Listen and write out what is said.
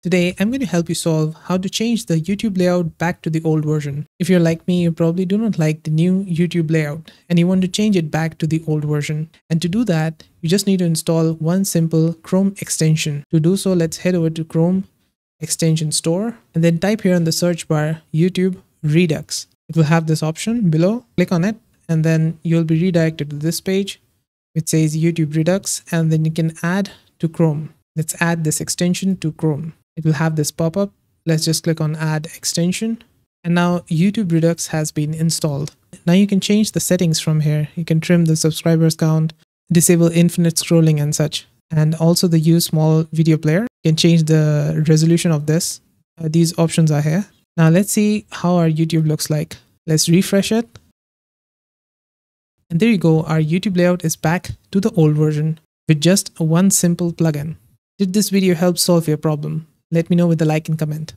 Today, I'm going to help you solve how to change the YouTube layout back to the old version. If you're like me, you probably do not like the new YouTube layout and you want to change it back to the old version. And to do that, you just need to install one simple Chrome extension. To do so, let's head over to Chrome extension store and then type here in the search bar YouTube Redux. It will have this option below. Click on it and then you'll be redirected to this page. It says YouTube Redux and then you can add to Chrome. Let's add this extension to Chrome. It will have this pop-up. Let's just click on add extension. And now YouTube Redux has been installed. Now you can change the settings from here. You can trim the subscribers count, disable infinite scrolling and such. And also the use small video player. You can change the resolution of this. Uh, these options are here. Now let's see how our YouTube looks like. Let's refresh it. And there you go, our YouTube layout is back to the old version with just one simple plugin. Did this video help solve your problem? Let me know with a like and comment.